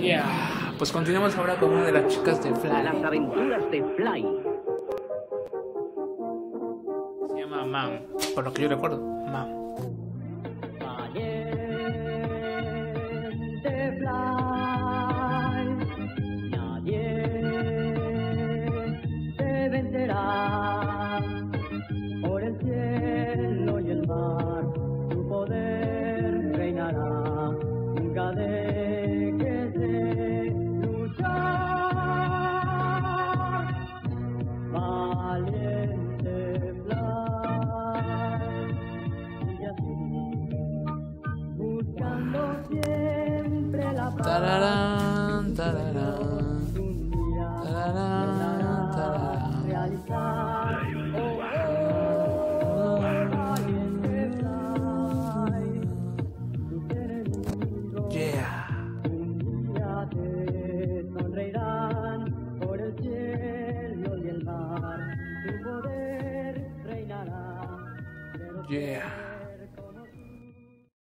Yeah. Pues continuamos ahora con una de las chicas de Fly. Las aventuras de Fly. Se llama Mam. Por lo que yo recuerdo, Mam. Nadie te vencerá. Buscando siempre la paz. Tararán, tararán. Un día Tararán, tararán. realizar. Oh, oh. Tus Yeah. un día te sonreirán por el cielo y el mar. Tu poder reinará. Yeah.